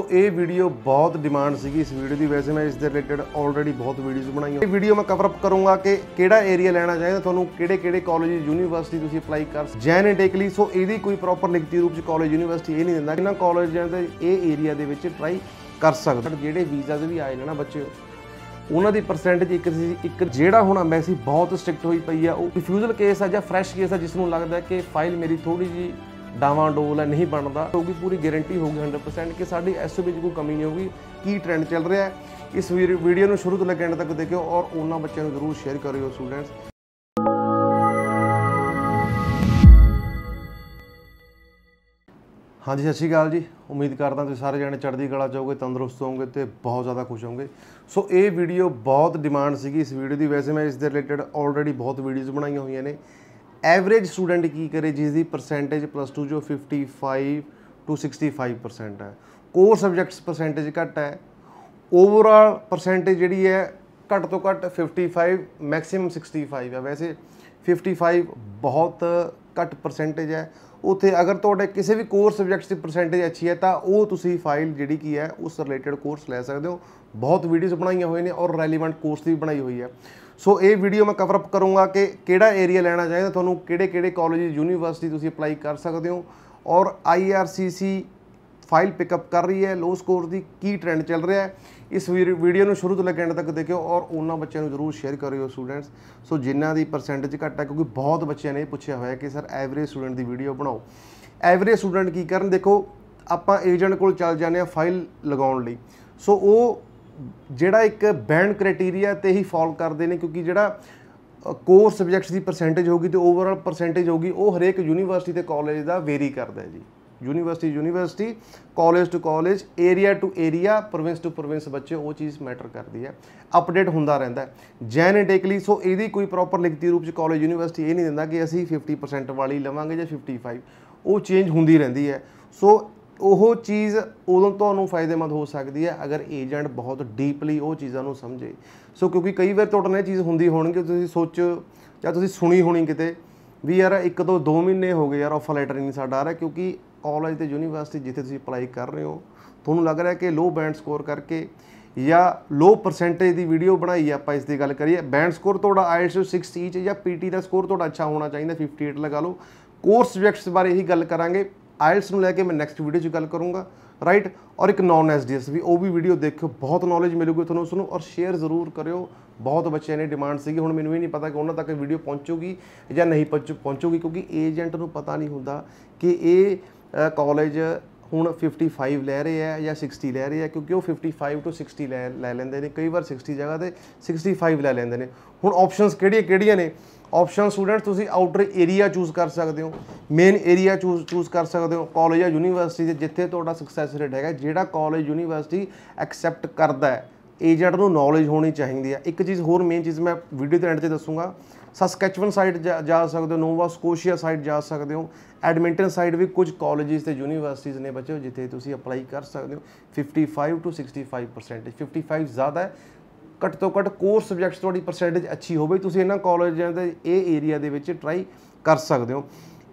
ਸੋ ਇਹ ਵੀਡੀਓ ਬਹੁਤ ਡਿਮਾਂਡ ਸੀਗੀ ਇਸ ਵੀਡੀਓ ਦੀ। ਵੈਸੇ ਮੈਂ ਇਸ ਦੇ ਰਿਲੇਟਡ ਆਲਰੇਡੀ ਬਹੁਤ ਵੀਡੀਓਜ਼ ਬਣਾਈਆਂ। ਇਹ ਵੀਡੀਓ ਮੈਂ ਕਵਰ ਅਪ ਕਰੂੰਗਾ ਕਿ ਕਿਹੜਾ ਏਰੀਆ ਲੈਣਾ ਚਾਹੀਦਾ, ਤੁਹਾਨੂੰ ਕਿਹੜੇ ਕਿਹੜੇ ਕਾਲਜ ਯੂਨੀਵਰਸਿਟੀ ਤੁਸੀਂ ਅਪਲਾਈ ਕਰ ਜੈਨ ਇਨਟੇਕ ਲਈ ਸੋ ਇਹਦੀ ਕੋਈ ਪ੍ਰੋਪਰ ਲਿਖਤੀ ਰੂਪ ਚ ਕਾਲਜ ਯੂਨੀਵਰਸਿਟੀ ਇਹ ਨਹੀਂ ਦਿੰਦਾ। ਇਹਨਾਂ ਕਾਲਜਾਂ ਦੇ ਇਹ ਏਰੀਆ ਦੇ ਵਿੱਚ ਟਰਾਈ ਕਰ ਸਕਦੇ। ਜਿਹੜੇ ਵੀਜ਼ਾ ਦੇ ਵੀ ਆਏ ਨੇ ਨਾ ਬੱਚੇ, ਉਹਨਾਂ ਦੀ ਪਰਸੈਂਟੇਜ ਇੱਕ ਸੀ, ਇੱਕ ਜਿਹੜਾ ਹੁਣ ਐਮਬੈਸੀ ਬਹੁਤ ਸਟ੍ਰਿਕਟ ਹੋਈ ਪਈ ਆ। ਉਹ ਰਿਫਿਊਜ਼ਲ ਕੇਸ ਆ ਜਾਂ ਫਰੈਸ਼ ਕੇਸ ਆ ਜਿਸ ਨੂੰ ਲੱਗਦਾ ਕਿ ਫਾਈਲ ਮੇਰੀ ਥੋੜੀ ਜੀ ਡਾਵਾਂ ਡੋਲ ਹੈ, ਨਹੀਂ ਬਣਦਾ। ਕਿਉਂਕਿ ਪੂਰੀ ਗਾਰੰਟੀ ਹੋਊਗੀ 100% ਕਿ ਸਾਡੀ ਐਸਓਬੀ 'ਚ ਕੋਈ ਕਮੀ ਨਹੀਂ ਹੋਊਗੀ। ਕੀ ਟ੍ਰੈਂਡ ਚੱਲ ਰਿਹਾ ਹੈ? ਇਸ ਵੀਡੀਓ ਨੂੰ ਸ਼ੁਰੂ ਤੋਂ ਲੈ ਕੇ ਐਂਡ ਤੱਕ ਦੇਖਿਓ ਔਰ ਉਹਨਾਂ ਬੱਚਿਆਂ ਨੂੰ ਜ਼ਰੂਰ ਸ਼ੇਅਰ ਕਰਿਓ ਸਟੂਡੈਂਟਸ ਹਾਂਜੀ, ਸਤਿ ਸ਼੍ਰੀ ਅਕਾਲ ਜੀ। ਉਮੀਦ ਕਰਦਾ ਤੁਸੀਂ ਸਾਰੇ ਜਾਣੇ ਚੜ੍ਹਦੀ ਕਲਾ ਚ ਹੋਵੋਗੇ, ਤੰਦਰੁਸਤ ਹੋਗੇ ਤੇ ਬਹੁਤ ਜ਼ਿਆਦਾ ਖੁਸ਼ ਹੋਗੇ ਸੋ ਇਹ ਵੀਡੀਓ ਬਹੁਤ ਡਿਮਾਂਡ ਸੀਗੀ ਇਸ ਵੀਡੀਓ ਦੀ। ਵੈਸੇ ਮੈਂ ਇਸ ਦੇ ਰਿਲੇਟਡ ਆਲਰੇਡੀ ਬਹੁਤ ਵੀਡੀਓਜ਼ ਬਣਾਈਆਂ ਹੋਈਆਂ ਨੇ। ਐਵਰੇਜ ਸਟੂਡੈਂਟ ਕੀ ਕਰੇ ਜਿਸ ਦੀ ਪਰਸੈਂਟੇਜ ਪਲੱਸ 2 ਜੋ 55 ਟੂ 65% ਹੈ। ਕੋਰ ਸਬਜੈਕਟਸ ਪਰਸੈਂਟੇਜ ਘੱਟ ਹੈ। ਓਵਰਆਲ ਪਰਸੈਂਟੇਜ ਜਿਹੜੀ ਹੈ, ਘੱਟ ਤੋਂ ਘੱਟ 55 ਮੈਕਸਿਮਮ 65 ਹੈ। ਵੈਸੇ 55 ਬਹੁਤ ਘੱਟ ਪਰਸੈਂਟੇਜ ਹੈ। ਉੱਥੇ ਅਗਰ ਤੁਹਾਡੇ ਕਿਸੇ ਵੀ ਕੋਰਸ ਸਬਜੈਕਟਸ ਦੀ ਪਰਸੈਂਟੇਜ ਅੱਛੀ ਹੈ, ਤਾਂ ਉਹ ਤੁਸੀਂ ਫਾਈਲ ਜਿਹੜੀ ਕੀ ਹੈ, ਉਸ ਰਿਲੇਟਡ ਕੋਰਸ ਲੈ ਸਕਦੇ ਹੋ। ਬਹੁਤ ਵੀਡੀਓਜ਼ ਬਣਾਈਆਂ ਹੋਈਆਂ ਨੇ ਔਰ ਰੈਲੇਵੈਂਟ ਕੋਰਸ ਵੀ ਬਣਾਈ ਹੋਈ ਹੈ। ਸੋ ਇਹ ਵੀਡੀਓ ਮੈਂ ਕਵਰ ਅਪ ਕਰੂੰਗਾ ਕਿ ਕਿਹੜਾ ਏਰੀਆ ਲੈਣਾ ਚਾਹੀਦਾ, ਤੁਹਾਨੂੰ ਕਿਹੜੇ ਕਿਹੜੇ ਕਾਲਜ ਯੂਨੀਵਰਸਿਟੀ ਤੁਸੀਂ ਅਪਲਾਈ ਕਰ ਸਕਦੇ ਹੋ। ਔਰ ਆਈਆਰਸੀਸੀ ਫਾਈਲ ਪਿਕਅਪ ਕਰ ਰਹੀ ਹੈ ਲੋ ਸਕੋਰ ਦੀ ਕੀ ਟ੍ਰੈਂਡ ਚੱਲ ਰਿਹਾ ਹੈ, ਇਸ ਵੀਰ- ਵੀਡੀਓ ਨੂੰ ਸ਼ੁਰੂ ਤੋਂ ਲੈ ਕੇ ਐਂਡ ਤੱਕ ਦੇਖਿਓ ਔਰ ਉਹਨਾਂ ਬੱਚਿਆਂ ਨੂੰ ਜ਼ਰੂਰ ਸ਼ੇਅਰ ਕਰਿਓ ਸਟੂਡੈਂਟਸ ਸੋ ਜਿਨ੍ਹਾਂ ਦੀ ਪਰਸੈਂਟੇਜ ਘੱਟ ਹੈ, ਕਿਉਂਕਿ ਬਹੁਤ ਬੱਚਿਆਂ ਨੇ ਇਹ ਪੁੱਛਿਆ ਹੋਇਆ ਕਿ ਸਰ ਐਵਰੇਜ ਸਟੂਡੈਂਟ ਦੀ ਵੀਡੀਓ ਬਣਾਓ। ਐਵਰੇਜ ਸਟੂਡੈਂਟ ਕੀ ਕਰਨ ਦੇਖੋ, ਆਪਾਂ ਏਜੰਟ ਕੋਲ ਚੱਲ ਜਾਂਦੇ ਆ ਫਾਈਲ ਲਗਾਉਣ ਲਈ। ਸੋ ਉਹ ਜਿਹੜਾ ਇੱਕ ਬੈਂਡ ਕ੍ਰਾਈਟੇਰੀਆ ਤੇ ਹੀ ਫਾਲ ਕਰਦੇ ਨੇ, ਕਿਉਂਕਿ ਜਿਹੜਾ ਕੋਰ ਸਬਜੈਕਟਸ ਦੀ ਪਰਸੈਂਟੇਜ ਹੋਗੀ ਤੇ ਓਵਰਆਲ ਪਰਸੈਂਟੇਜ ਹੋਗੀ ਉਹ ਹਰੇਕ ਯੂਨੀਵਰਸਿਟੀ ਤੇ ਕਾਲਜ ਦਾ ਵੇਰੀ ਕਰਦਾ ਹੈ ਜੀ। University university college to college area to area province to province ਬੱਚੇ ਉਹ ਚੀਜ਼ ਮੈਟਰ ਕਰਦੀ ਹੈ। ਅਪਡੇਟ ਹੁੰਦਾ ਰਹਿੰਦਾ ਜੈਨੇਟਿਕਲੀ ਸੋ ਇਹਦੀ ਕੋਈ ਪ੍ਰੋਪਰ ਲਿਖਤੀ ਰੂਪ ਚ ਕਾਲਜ ਯੂਨੀਵਰਸਿਟੀ ਇਹ ਨਹੀਂ ਦਿੰਦਾ ਕਿ ਅਸੀਂ 50% ਵਾਲੀ ਲਵਾਂਗੇ ਜਾਂ 55 ਉਹ ਚੇਂਜ ਹੁੰਦੀ ਰਹਿੰਦੀ ਹੈ। ਸੋ ਉਹ ਚੀਜ਼ ਉਦੋਂ ਤੁਹਾਨੂੰ ਫਾਇਦੇਮੰਦ ਹੋ ਸਕਦੀ ਹੈ ਅਗਰ ਏਜੰਟ ਬਹੁਤ ਡੀਪਲੀ ਉਹ ਚੀਜ਼ਾਂ ਨੂੰ ਸਮਝੇ। ਸੋ ਕਿਉਂਕਿ ਕਈ ਵਾਰ ਤੁਹਾਡੇ ਨਾਲ ਇਹ ਚੀਜ਼ ਹੁੰਦੀ ਹੋਣਗੇ ਤੁਸੀਂ ਸੋਚੋ ਜਾਂ ਤੁਸੀਂ ਸੁਣੀ ਹੋਣੀ ਕਿਤੇ ਵੀ ਯਾਰ ਇੱਕ ਤੋਂ 2 ਮਹੀਨੇ ਹੋ ਗਏ ਯਾਰ ਆਫਰ ਲੈਟਰ ਨਹੀਂ ਸਾਡਾ ਆ ਰਿਹਾ ਕਿਉਂਕਿ ਕਾਲਜ ਤੇ ਯੂਨੀਵਰਸਿਟੀ ਜਿੱਥੇ ਤੁਸੀਂ ਅਪਲਾਈ ਕਰ ਰਹੇ ਹੋ, ਤੁਹਾਨੂੰ ਲੱਗ ਰਿਹਾ ਕਿ ਲੋ ਬੈਂਡ ਸਕੋਰ ਕਰਕੇ ਜਾਂ ਲੋ ਪਰਸੈਂਟੇਜ ਦੀ ਵੀਡੀਓ ਬਣਾਈ ਆਪਾਂ ਇਸ ਦੀ ਗੱਲ ਕਰੀਏ ਬੈਂਡ ਸਕੋਰ ਤੁਹਾਡਾ ਆਈਐਲਟਸ 60 e ਚ ਜਾਂ ਪੀਟੀ ਦਾ ਸਕੋਰ ਤੁਹਾਡਾ ਅੱਛਾ ਹੋਣਾ ਚਾਹੀਦਾ 58 ਲਗਾ ਲਓ। ਕੋਰਸ ਸਬਜੈਕਟਸ ਬਾਰੇ ਇਹੀ ਗੱਲ ਕਰਾਂਗੇ। ਆਇਲਸ ਨੂੰ ਲੈ ਕੇ ਮੈਂ ਨੈਕਸਟ ਵੀਡੀਓ 'ਚ ਗੱਲ ਕਰੂੰਗਾ ਰਾਈਟ ਔਰ ਇੱਕ ਨਾਨ ਐਸਡੀਐਸ ਵੀ, ਉਹ ਵੀ ਵੀਡੀਓ ਦੇਖਿਓ, ਬਹੁਤ ਨੌਲੇਜ ਮਿਲੂਗੀ ਤੁਹਾਨੂੰ ਉਸ ਨੂੰ ਔਰ ਸ਼ੇਅਰ ਜ਼ਰੂਰ ਕਰਿਓ। ਬਹੁਤ ਬੱਚਿਆਂ ਨੇ ਡਿਮਾਂਡ ਸੀਗੀ, ਹੁਣ ਮੈਨੂੰ ਇਹ ਨਹੀਂ ਪਤਾ ਕਿ ਉਹਨਾਂ ਤੱਕ ਵੀਡੀਓ ਪਹੁੰਚੂਗੀ ਜਾਂ ਨਹੀਂ ਪਹੁੰਚੂ- ਪਹੁੰਚੂਗੀ, ਕਿਉਂਕਿ ਏਜੰਟ ਨੂੰ ਪਤਾ ਨਹੀਂ ਹੁੰਦਾ ਕਿ ਇਹ ਕਾਲਜ ਹੁਣ 55 ਲੈ ਰਹੇ ਆ ਜਾਂ 60 ਲੈ ਰਹੇ ਆ, ਕਿਉਂਕਿ ਉਹ 55 ਤੋਂ 60 ਲੈ ਲੈ ਲੈਂਦੇ ਨੇ, ਕਈ ਵਾਰ 60 ਜਗ੍ਹਾ ਤੇ 65 ਲੈ ਲੈਂਦੇ ਨੇ। ਹੁਣ ਆਪਸ਼ਨਸ ਕਿਹੜੀਆਂ ਕਿਹੜੀਆਂ ਨੇ? ਆਪਸ਼ਨ ਸਟੂਡੈਂਟਸ ਤੁਸੀਂ ਆਊਟਰ ਏਰੀਆ ਚੂਜ਼ ਕਰ ਸਕਦੇ ਹੋ ਮੇਨ ਏਰੀਆ ਚੂਜ਼ ਚੂਜ਼ ਕਰ ਸਕਦੇ ਹੋ ਕਾਲਜ ਜਾਂ ਯੂਨੀਵਰਸਿਟੀ ਦੇ ਜਿੱਥੇ ਤੁਹਾਡਾ ਸਕਸੈਸ ਰੇਟ ਹੈਗਾ, ਜਿਹੜਾ ਕਾਲਜ ਯੂਨੀਵਰਸਿਟੀ ਐਕਸੈਪਟ ਕਰਦਾ ਹੈ। ਏਜੰਟ ਨੂੰ ਨੌਲੇਜ ਹੋਣੀ ਚਾਹੀਦੀ ਹੈ। ਇੱਕ ਚੀਜ਼ ਹੋਰ ਮੇਨ ਚੀਜ਼ ਮੈਂ ਵੀਡੀਓ ਦੇ ਐਂਡ ਤੇ ਦੱਸੂਗਾ। ਸਸਕੈਚਵਨ ਸਾਈਡ ਜਾ ਸਕਦੇ ਹੋ ਨੋਵਾ ਸਕੋਸ਼ੀਆ ਸਾਈਡ ਜਾ ਸਕਦੇ ਹੋ। ਐਡਮਿੰਟਨ ਸਾਈਡ ਵੀ ਕੁਝ ਕਾਲਜਸ ਤੇ ਯੂਨੀਵਰਸਿਟੀਜ਼ ਨੇ ਬੱਚੇ, ਜਿੱਥੇ ਤੁਸੀਂ ਅਪਲਾਈ ਕਰ ਸਕਦੇ ਹੋ। 55 ਟੂ 65% 55 ਜ਼ਿਆਦਾ ਹੈ। ਘੱਟ ਤੋਂ ਘੱਟ ਕੋਰਸ ਸਬਜੈਕਟਸ ਤੁਹਾਡੀ ਪਰਸੈਂਟੇਜ ਅੱਛੀ ਹੋਵੇ, ਤੁਸੀਂ ਇਹਨਾਂ ਕਾਲਜਾਂ ਦੇ ਇਹ ਏਰੀਆ ਦੇ ਵਿੱਚ ਟਰਾਈ ਕਰ ਸਕਦੇ ਹੋ।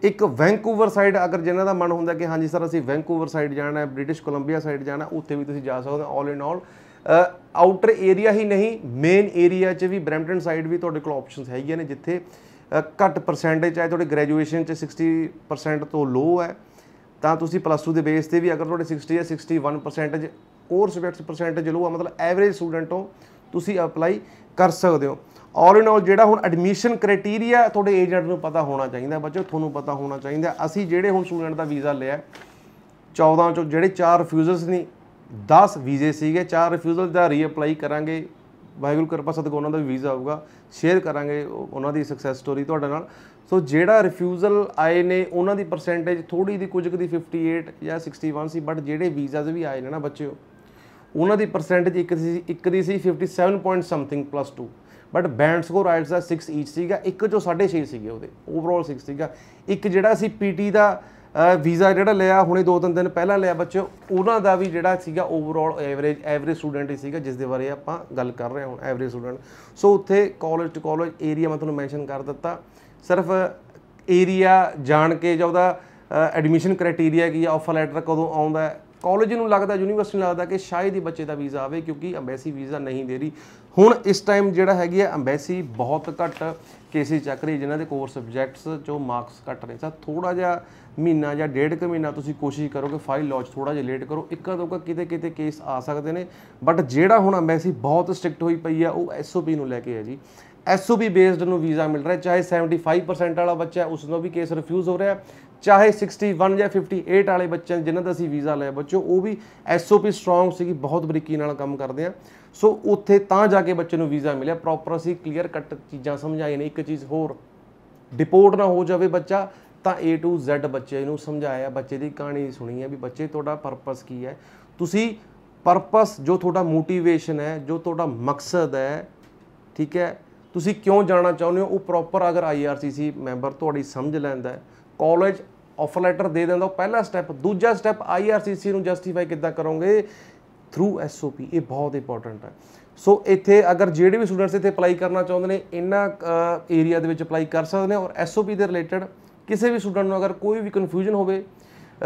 ਇੱਕ ਵੈਂਕੂਵਰ ਸਾਈਡ ਅਗਰ ਜਿਨ੍ਹਾਂ ਦਾ ਮਨ ਹੁੰਦਾ ਕਿ ਹਾਂਜੀ ਸਰ ਅਸੀਂ ਵੈਂਕੂਵਰ ਸਾਈਡ ਜਾਣਾ ਹੈ ਬ੍ਰਿਟਿਸ਼ ਕੋਲੰਬੀਆ ਸਾਈਡ ਜਾਣਾ, ਉੱਥੇ ਵੀ ਤੁਸੀਂ ਜਾ ਸਕਦੇ ਹੋ। ਆਲ ਇਨ ਆਲ ਆਊਟਰ ਏਰੀਆ ਹੀ ਨਹੀਂ ਮੇਨ ਏਰੀਆ 'ਚ ਵੀ ਬ੍ਰੈਂਪਟਨ ਸਾਈਡ ਵੀ ਤੁਹਾਡੇ ਕੋਲ ਆਪਸ਼ਨਸ ਹੈਗੀਆਂ ਨੇ, ਜਿੱਥੇ ਘੱਟ ਪਰਸੈਂਟੇਜ ਚਾਹੇ ਤੁਹਾਡੇ ਗ੍ਰੈਜੂਏਸ਼ਨ 'ਚ 60% ਤੋਂ ਲੋ ਹੈ, ਤਾਂ ਤੁਸੀਂ ਪਲੱਸ 2 ਦੇ ਬੇਸ ਤੇ ਵੀ ਅਗਰ ਤੁਹਾਡੇ 60 ਜਾਂ 61% ਕੋਰ ਸਬਜੈਕਟਸ ਪਰਸੈਂਟੇਜ ਲੋ ਆ, ਮਤਲਬ ਐਵਰੇਜ ਸਟੂਡੈਂਟ ਹੋ, ਤੁਸੀਂ ਅਪਲਾਈ ਕਰ ਸਕਦੇ ਹੋ। ਆਲ ਇਨ ਆਲ ਜਿਹੜਾ ਹੁਣ ਐਡਮਿਸ਼ਨ ਕ੍ਰਾਈਟੇਰੀਆ ਤੁਹਾਡੇ ਏਜੰਟ ਨੂੰ ਪਤਾ ਹੋਣਾ ਚਾਹੀਦਾ ਬੱਚੋ ਤੁਹਾਨੂੰ ਪਤਾ ਹੋਣਾ ਚਾਹੀਦਾ। ਅਸੀਂ ਜਿਹੜੇ ਹੁਣ ਸਟੂਡੈਂਟ ਦਾ ਵੀਜ਼ਾ ਲਿਆ 14 ਚੋਂ ਜਿਹੜੇ ਚਾਰ ਰਿਫਿਊਜ਼ਲਸ ਨੇ 10 ਵੀਜ਼ੇ ਸੀਗੇ, ਚਾਰ ਰਿਫਿਊਜ਼ਲ ਦਾ ਰੀਅਪਲਾਈ ਕਰਾਂਗੇ। ਵਾਹਿਗੁਰੂ ਕਿਰਪਾ, ਸਦਕੋ ਉਹਨਾਂ ਦਾ ਵੀ ਵੀਜ਼ਾ ਆਊਗਾ। ਸ਼ੇਅਰ ਕਰਾਂਗੇ ਉਹਨਾਂ ਦੀ ਸਕਸੈਸ ਸਟੋਰੀ ਤੁਹਾਡੇ ਨਾਲ। ਸੋ ਜਿਹੜਾ ਰਿਫਿਊਜ਼ਲ ਆਏ ਨੇ, ਉਹਨਾਂ ਦੀ ਪਰਸੈਂਟੇਜ ਥੋੜੀ ਦੀ ਕੁਝ ਕੁ ਦੀ 58 ਜਾਂ 61 ਸੀ ਬਟ ਜਿਹੜੇ ਵੀਜ਼ਾਸ ਵੀ ਆਏ ਨੇ ਨਾ ਬੱਚਿਓ, ਉਹਨਾਂ ਦੀ ਪਰਸੈਂਟੇਜ ਇੱਕ ਸੀ, ਇੱਕ ਦੀ ਸੀ 57 point something plus 2 but band score IELTS the 6 each ਸੀਗਾ, ਇੱਕ ਚੋਂ 6.5 ਸੀਗੇ ਉਹਦੇ ਓਵਰਆਲ 6 ਸੀਗਾ। ਇੱਕ ਜਿਹੜਾ ਸੀ ਪੀਟੀ ਦਾ ਵੀਜ਼ਾ ਜਿਹੜਾ ਲਿਆ, ਹੁਣੇ ਦੋ ਤਿੰਨ ਦਿਨ ਪਹਿਲਾਂ ਲਿਆ ਬੱਚੇ ਉਹਨਾਂ ਦਾ ਵੀ ਜਿਹੜਾ ਸੀਗਾ ਓਵਰਆਲ ਐਵਰੇਜ ਐਵਰੇਜ ਸਟੂਡੈਂਟ ਹੀ ਸੀਗਾ ਜਿਸ ਦੇ ਬਾਰੇ ਆਪਾਂ ਗੱਲ ਕਰ ਰਹੇ ਹਾਂ ਹੁਣ ਐਵਰੇਜ ਸਟੂਡੈਂਟ ਸੋ ਉੱਥੇ ਕਾਲਜ ਟੂ ਕਾਲਜ ਏਰੀਆ ਮੈਂ ਤੁਹਾਨੂੰ ਮੈਂਸ਼ਨ ਕਰ ਦਿੱਤਾ। ਸਿਰਫ ਏਰੀਆ ਜਾਣ ਕੇ ਜਾਂ ਉਹਦਾ ਐਡਮਿਸ਼ਨ ਕ੍ਰਾਈਟੇਰੀਆ ਕੀ ਆ ਆਫਰ ਲੈਟਰ ਕਦੋਂ ਆਉਂਦਾ ਕਾਲਜ ਨੂੰ ਲੱਗਦਾ ਯੂਨੀਵਰਸਿਟੀ ਨੂੰ ਲੱਗਦਾ ਕਿ ਸ਼ਾਇਦ ਹੀ ਬੱਚੇ ਦਾ ਵੀਜ਼ਾ ਆਵੇ ਕਿਉਂਕਿ ਅੰਬੈਸੀ ਵੀਜ਼ਾ ਨਹੀਂ ਦੇ ਰਹੀ। ਹੁਣ ਇਸ ਟਾਈਮ ਜਿਹੜਾ ਹੈਗੀ ਹੈ ਅੰਬੈਸੀ ਬਹੁਤ ਘੱਟ ਕੇਸਿਸ ਚੱਕ ਰਹੀ ਜਿਨ੍ਹਾਂ ਦੇ ਕੋਰ ਸਬਜੈਕਟਸ ਚੋਂ ਮਾਰਕਸ ਘੱਟ ਰਹੇ ਸਾ ਥੋੜਾ ਜਿਹਾ ਮਹੀਨਾ ਜਾਂ ਡੇਢ ਕੁ ਮਹੀਨਾ ਤੁਸੀਂ ਕੋਸ਼ਿਸ਼ ਕਰੋ ਕਿ ਫਾਈਲ ਲੌਂਚ ਥੋੜਾ ਜਿਹਾ ਲੇਟ ਕਰੋ। ਇੱਕਾ ਦੋਕਾ ਕਿਤੇ ਕਿਤੇ ਕੇਸ ਆ ਸਕਦੇ ਨੇ। ਬਟ ਜਿਹੜਾ ਹੁਣ ਅੰਬੈਸੀ ਬਹੁਤ ਸਟ੍ਰਿਕਟ ਹੋਈ ਪਈ ਆ ਉਹ ਐਸਓਪੀ ਨੂੰ ਲੈ ਕੇ ਹੈ ਜੀ। ਐਸਓਪੀ ਬੇਸਡ ਨੂੰ ਵੀਜ਼ਾ ਮਿਲ ਰਿਹਾ ਹੈ, ਚਾਹੇ 75% ਵਾਲਾ ਬੱਚਾ ਹੈ ਉਸ ਨੂੰ ਵੀ ਕੇਸ ਰਿਫਿਊਜ਼ ਹੋ ਰਿਹਾ। ਚਾਹੇ 61 ਜਾਂ 58 ਵਾਲੇ ਬੱਚੇ ਨੇ ਜਿਨ੍ਹਾਂ ਦਾ ਅਸੀਂ ਵੀਜ਼ਾ ਲਿਆ ਬੱਚੋ ਉਹ ਵੀ ਐਸਓਪੀ ਸਟਰੋਂਗ ਸੀਗੀ, ਬਹੁਤ ਬਰੀਕੀ ਨਾਲ ਕੰਮ ਕਰਦੇ ਆ। ਸੋ ਉੱਥੇ ਤਾਂ ਜਾ ਕੇ ਬੱਚੇ ਨੂੰ ਵੀਜ਼ਾ ਮਿਲਿਆ। ਪ੍ਰੋਪਰ ਅਸੀਂ ਕਲੀਅਰ ਕੱਟ ਚੀਜ਼ਾਂ ਸਮਝਾਈਆਂ ਨੇ, ਇੱਕ ਚੀਜ਼ ਹੋਰ। ਡਿਪੋਰਟ ਨਾ ਹੋ ਜਾਵੇ ਬੱਚਾ, ਤਾਂ A to Z ਬੱਚੇ ਨੂੰ ਸਮਝਾਇਆ। ਬੱਚੇ ਦੀ ਕਹਾਣੀ ਸੁਣੀ ਹੈ ਵੀ ਬੱਚੇ, ਤੁਹਾਡਾ ਪਰਪਸ ਕੀ ਹੈ? ਤੁਸੀਂ ਪਰਪਸ ਜੋ ਤੁਹਾਡਾ ਮੋਟੀਵੇਸ਼ਨ ਹੈ, ਜੋ ਤੁਹਾਡਾ ਮਕਸਦ ਹੈ, ਠੀਕ ਹੈ, ਤੁਸੀਂ ਕਿਉਂ ਜਾਣਾ ਚਾਹੁੰਦੇ ਹੋ? ਉਹ ਪ੍ਰੋਪਰ ਅਗਰ IRCC ਮੈਂਬਰ ਤੁਹਾਡੀ ਸਮਝ ਲੈਂਦਾ ਕਾਲਜ ਆਫਰ ਲੈਟਰ ਦੇ ਦਿੰਦਾ ਉਹ ਪਹਿਲਾ ਸਟੈਪ ਦੂਜਾ ਸਟੈਪ IRCC ਨੂੰ ਜਸਟੀਫਾਈ ਕਿੱਦਾਂ ਕਰੋਗੇ? ਥਰੂ SOP ਇਹ ਬਹੁਤ ਇੰਪੋਰਟੈਂਟ ਹੈ। ਸੋ ਇੱਥੇ ਅਗਰ ਜਿਹੜੇ ਵੀ ਸਟੂਡੈਂਟਸ ਇੱਥੇ ਅਪਲਾਈ ਕਰਨਾ ਚਾਹੁੰਦੇ ਨੇ, ਇਹਨਾਂ ਏਰੀਆ ਦੇ ਵਿੱਚ ਅਪਲਾਈ ਕਰ ਸਕਦੇ ਨੇ। ਔਰ SOP ਦੇ ਰਿਲੇਟਡ ਕਿਸੇ ਵੀ ਸਟੂਡੈਂਟ ਨੂੰ ਅਗਰ ਕੋਈ ਵੀ ਕਨਫਿਊਜ਼ਨ ਹੋਵੇ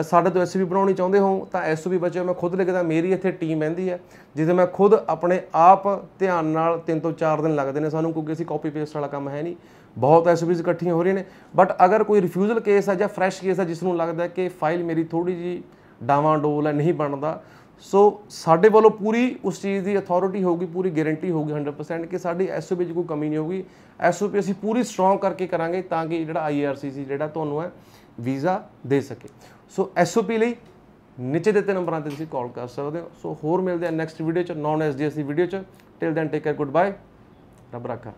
ਸਾਡੇ ਤੋਂ ਐਸਓਪੀ ਬਣਾਉਣੀ ਚਾਹੁੰਦੇ ਹੋ ਤਾਂ ਐਸਓਪੀ ਬੱਚੇ ਮੈਂ ਖੁਦ ਲਿਖਦਾ, ਮੇਰੀ ਇੱਥੇ ਟੀਮ ਰਹਿੰਦੀ ਹੈ, ਜਿੱਥੇ ਮੈਂ ਖੁਦ ਆਪਣੇ ਆਪ ਧਿਆਨ ਨਾਲ 3 ਤੋਂ 4 ਦਿਨ ਲੱਗਦੇ ਨੇ ਸਾਨੂੰ, ਕਿਉਂਕਿ ਅਸੀਂ ਕਾਪੀ ਪੇਸਟ ਵਾਲਾ ਕੰਮ ਹੈ ਨਹੀਂ। ਬਹੁਤ ਐਸਓਪੀਜ਼ ਇਕੱਠੀਆਂ ਹੋ ਰਹੀਆਂ ਨੇ ਬਟ ਅਗਰ ਕੋਈ ਰਿਫਿਊਜ਼ਲ ਕੇਸ ਹੈ ਜਾਂ ਫਰੈਸ਼ ਕੇਸ ਹੈ ਜਿਸ ਨੂੰ ਲੱਗਦਾ ਕਿ ਫਾਈਲ ਮੇਰੀ ਥੋੜੀ ਜੀ ਡਾਵਾਂ ਡੋਲ ਹੈ, ਨਹੀਂ ਬਣਦਾ, ਸੋ ਸਾਡੇ ਵੱਲੋਂ ਪੂਰੀ ਉਸ ਚੀਜ਼ ਦੀ ਅਥਾਰਟੀ ਹੋਊਗੀ, ਪੂਰੀ ਗਾਰੰਟੀ ਹੋਊਗੀ 100% ਕਿ ਸਾਡੀ ਐਸਓਪੀ 'ਚ ਕੋਈ ਕਮੀ ਨਹੀਂ ਹੋਊਗੀ। ਐਸਓਪੀ ਅਸੀਂ ਪੂਰੀ ਸਟਰੋਂਗ ਕਰਕੇ ਕਰਾਂਗੇ, ਤਾਂ ਕਿ ਜਿਹੜਾ ਆਈਆਰਸੀਸੀ ਜਿਹੜਾ ਤੁਹਾਨੂੰ ਹੈ ਵੀਜ਼ਾ ਦੇ ਸਕੇ। ਸੋ ਐਸਓਪੀ ਲਈ ਨੀਚੇ ਦਿੱਤੇ ਨੰਬਰਾਂ ਤੇ ਤੁਸੀਂ ਕਾਲ ਕਰ ਸਕਦੇ ਹੋ। ਸੋ ਹੋਰ ਮਿਲਦੇ ਆ ਨੈਕਸਟ ਵੀਡੀਓ ਚ ਨੌਨ ਐਸਡੀਐਸ ਦੀ ਵੀਡੀਓ ਚ। Till then take care goodbye ਰੱਬ ਰੱਖਾ।